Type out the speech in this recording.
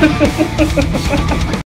ハハハハハ!